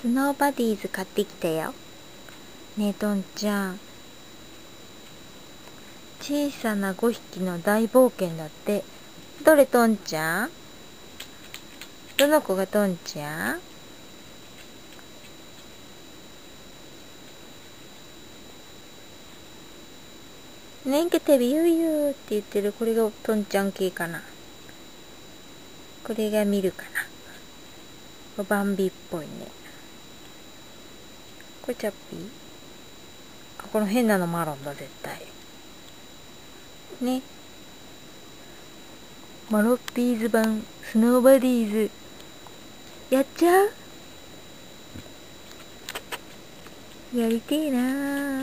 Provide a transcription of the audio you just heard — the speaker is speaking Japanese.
スノーバディーズ買ってきたよ。ねえトンちゃん。小さな5匹の大冒険だって。どれトンちゃん？どの子がトンちゃん？ねんけてびゆうゆうって言ってるこれがトンちゃん系かな。これが見るかな。バンビっぽいね。これチャッピー。あこの変なのマロンだ絶対。ね。マロッピーズ版スノーバディーズ。やっちゃう。やりてえなー。